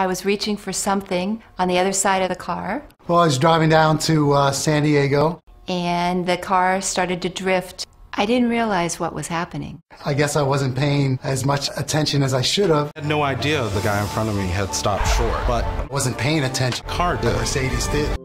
I was reaching for something on the other side of the car, Well, I was driving down to uh, San Diego. and the car started to drift. I didn't realize what was happening. I guess I wasn't paying as much attention as I should have. I had no idea the guy in front of me had stopped short, but I wasn't paying attention. car The. Mercedes did.